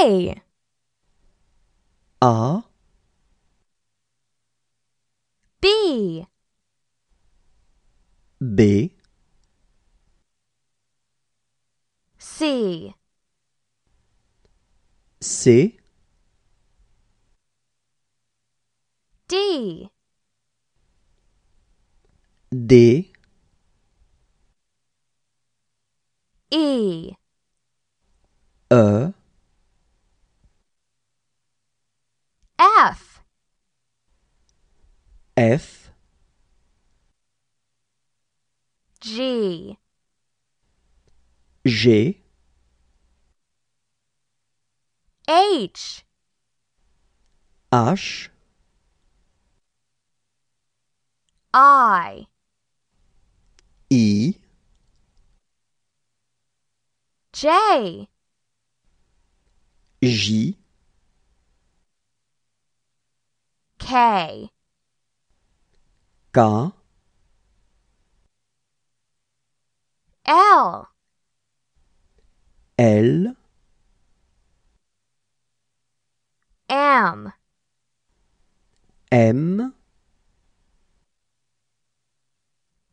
A A, B. B, C. C, D. D, E. E, F. F, G. G, H. H, I. I, J. J, K K, L. L, M. M,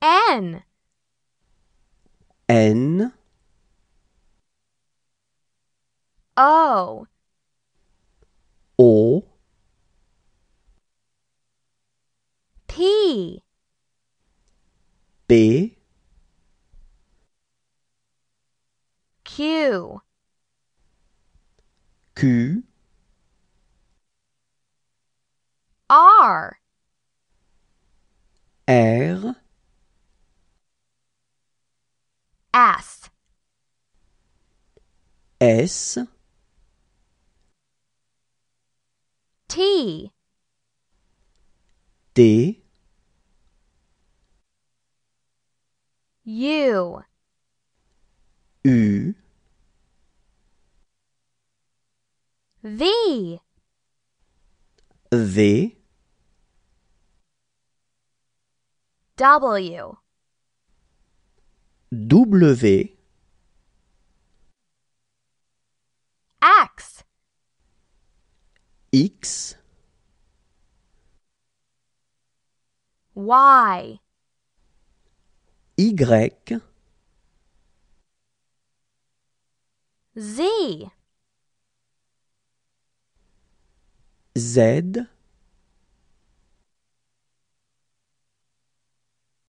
N. N, O. O, P. P, Q. Q, R. R, S. S, T. T, U U, V. V, W. W, X. X, Y Y, Z. Z,